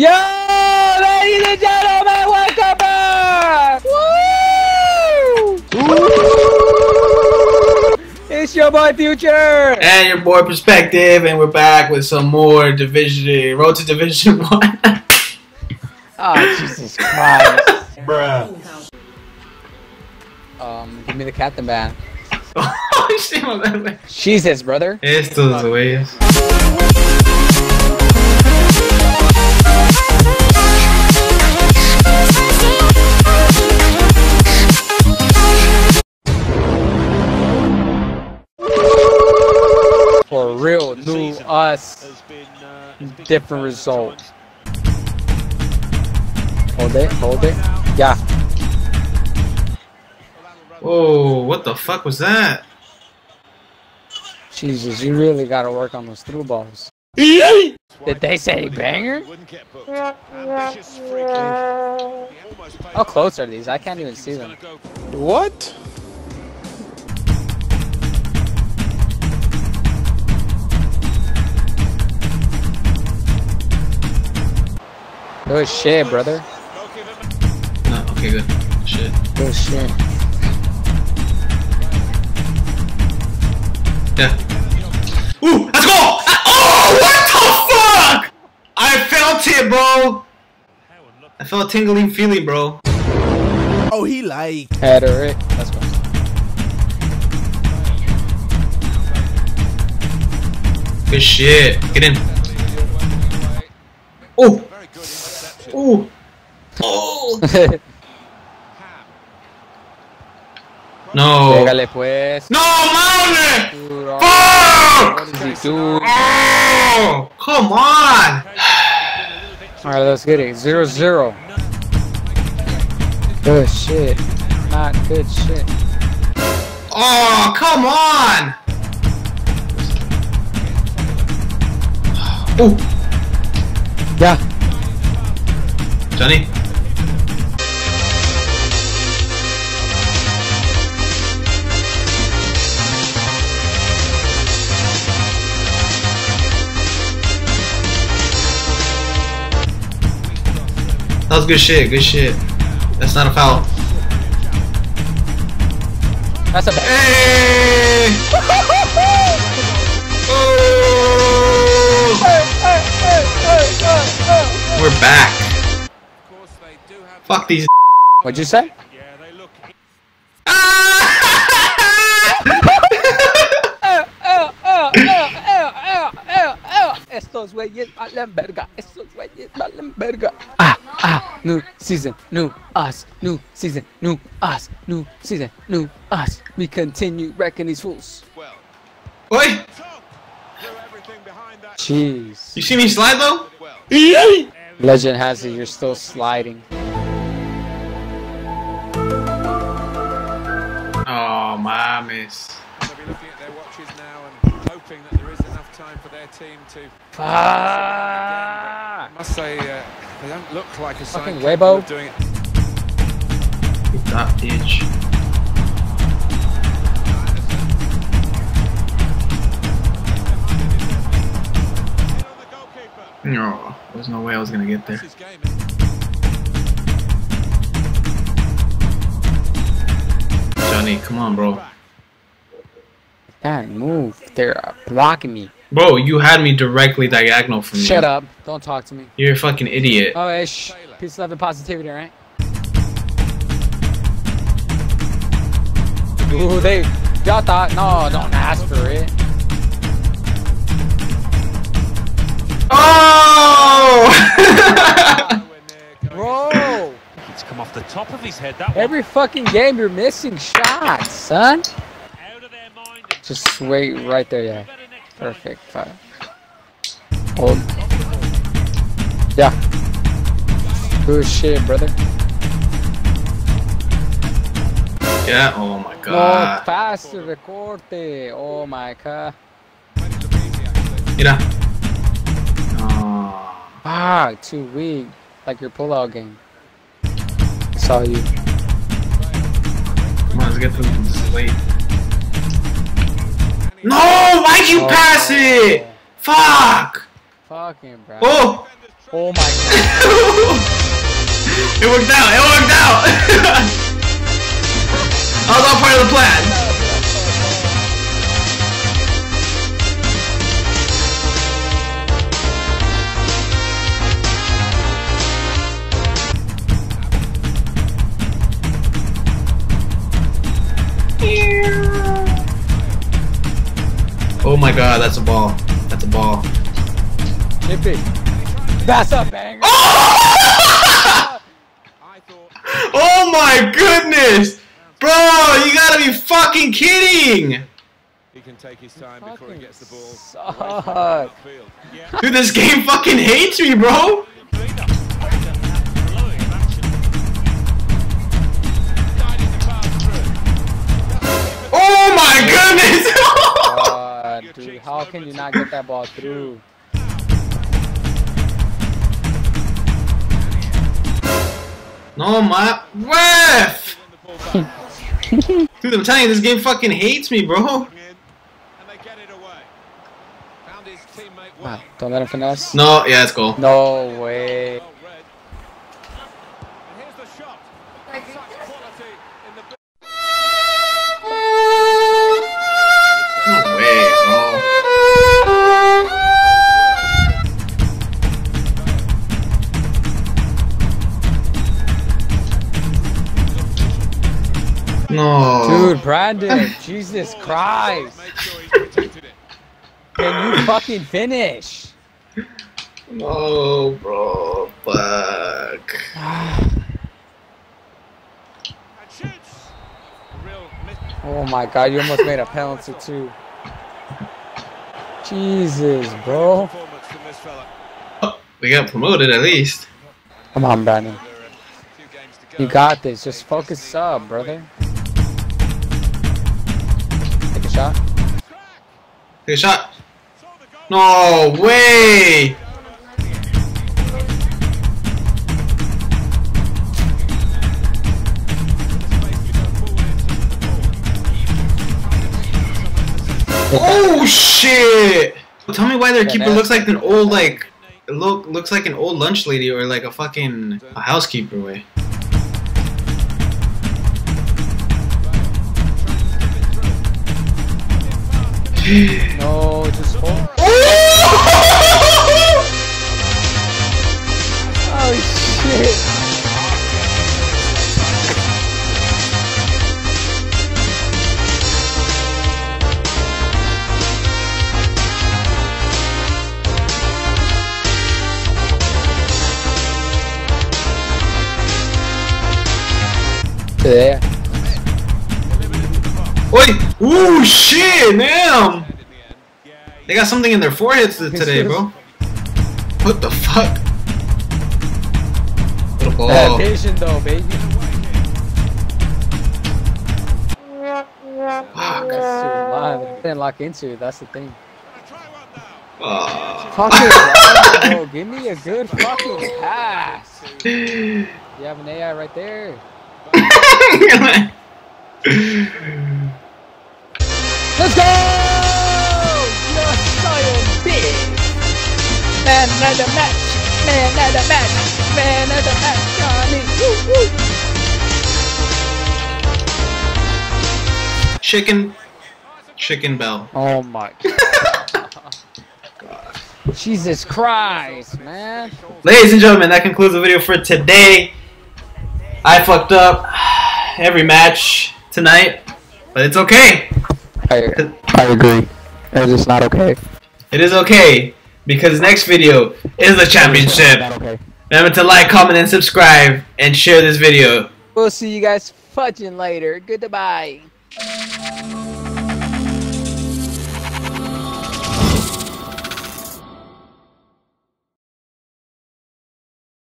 Yo, ladies and gentlemen, welcome back! Woo! It's your boy Future! And your boy Perspective, and we're back with some more Division, Road to Division 1. Oh, Jesus Christ. Bruh. Um, give me the captain band. oh, shit, my bad. Jesus, brother. Estos güeyes. Different result. Hold it, hold it. Yeah. Whoa, what the fuck was that? Jesus, you really gotta work on those through balls. Did they say banger? How close are these? I can't even see them. What? Good shit, brother. No, okay, good. Shit. Good shit. Yeah. Ooh, let's go! Oh, what the fuck? I felt it, bro. I felt a tingling feeling, bro. Oh, he like. Header it. Let's go. Good shit. Get in. Oh. Oh. Oh. No. Pégale pues. No, mames. Fuck! What is he doing? Oh, come on. Alright, let's get it. Zero zero. Good shit. Not good shit. Oh, come on. Oh, Yeah. Johnny. That was good shit, good shit. That's not a foul. That's a bad. Hey! Oh! We're back. Fuck these. What'd you say? Estos güeyes valen verga. Estos güeyes valen verga. Ah, ah, new season, new us, new season, new us, new season, new us. We continue wrecking these fools. Well. Oi! Jeez. You see me slide though? Legend has it, you're still sliding. And hoping that there is enough time for their team to. Fuck! I must say, uh, they don't look like a side Fucking capable Weibo. of doing it. That bitch. No, there's no way I was gonna get there. Johnny, come on, bro. Can't move. They're blocking me. Bro, you had me directly diagonal from me. Shut up. Don't talk to me. You're a fucking idiot. Oh, ish. Peace, love, and positivity, right? Ooh, they. Y'all thought. No, don't ask for it. Oh! Bro! It's come off the top of his head. That one Every fucking game you're missing shots, son. Just wait right there, yeah. Perfect. Fine. Hold. Yeah. Good shit, brother. yeah, oh my god. No, faster the corte. Oh my god. Mira. Oh. Ah, too weak. Like your pullout game. I saw you. Come on, let's get through this late. No! Why'd you oh, pass it? Fuck! Fucking bro. Oh! Oh my god. it worked out. It worked out. I was all part of the plan. My god, that's a ball. That's a ball. Hit it. That's a banger. I oh! thought Oh my goodness! Bro, you gotta be fucking kidding! he can take his time before he gets the ball. suck. away from the field. Yeah, Dude, this game fucking hates me, bro! How can you not get that ball through? no, my ref! Win the ball back. Dude, I'm telling you, this game fucking hates me, bro. in, and they get it away. Found his teammate well. Wow, don't let him finesse. No, yeah, it's cool. No way. No. Dude, Brandon, Jesus Christ. Make sure he's protected it. Can you fucking finish? No, bro. Fuck. And shoots. A real miss. Oh my god, you almost made a penalty too. Jesus, bro. Performance from this fella. We got promoted at least. Come on, Brandon. There are uh, a few games to go. You got this. Just focus up, brother. Shot. Take a shot. Saw the goal. No way! Oh shit! Tell me why their keeper looks like an old like look looks like an old lunch lady or like a fucking a housekeeper way. No, just hold. Oh shit. There. Oi! Ooh shit! Damn! In the end. Yeah, They got something in their foreheads today, bro. What the fuck? What a ball. Bad vision though, baby. Fuck. That's too live. Didn't lock into it. That's the thing. try one now. Ah. Fucking bro, give me a good fucking pass. You have an AI right there. Man of the match. Man of the match. Man of the match, Johnny. Woo, woo. Chicken. Chicken bell. Oh my. God. Jesus Christ, man. Ladies and gentlemen, that concludes the video for today. I fucked up every match tonight, but it's okay. I, I agree. It's just not okay. It is okay because next video is the championship. Okay. Remember to like, comment, and subscribe, and share this video. We'll see you guys fudging later. Goodbye.